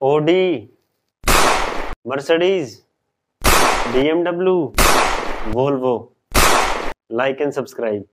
Audi Mercedes BMW Volvo like and subscribe